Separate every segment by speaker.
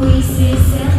Speaker 1: Thank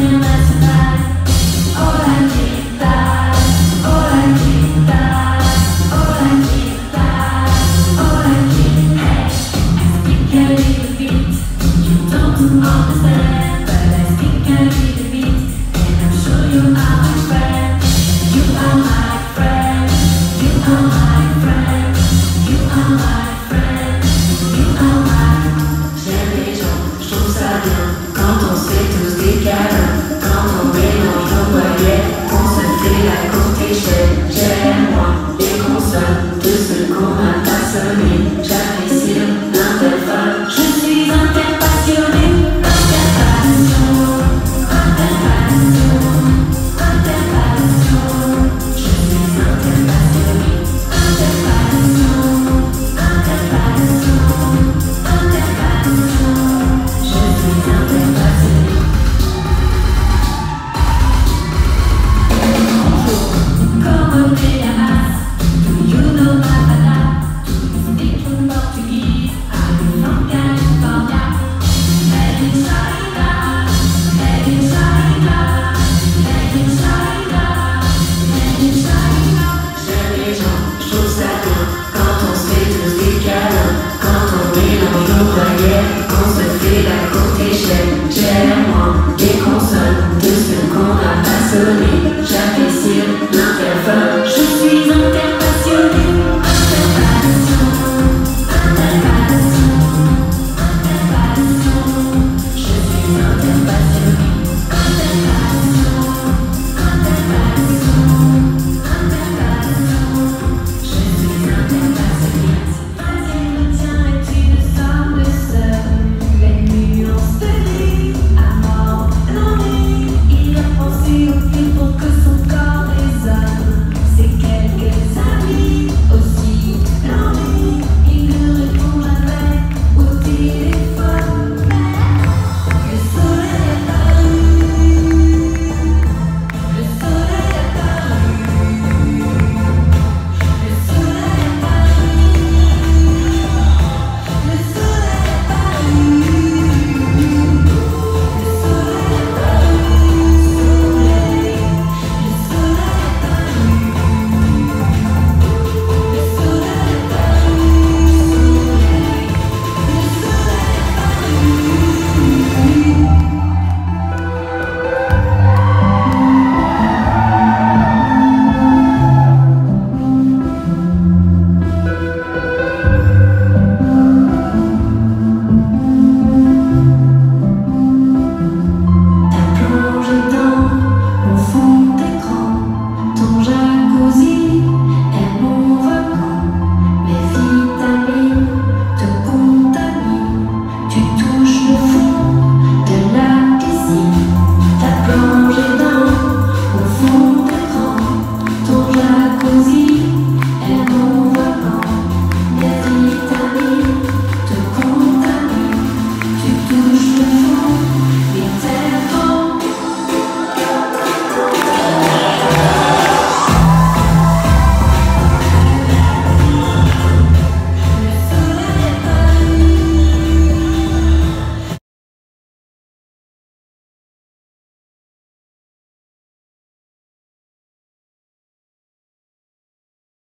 Speaker 1: Yeah.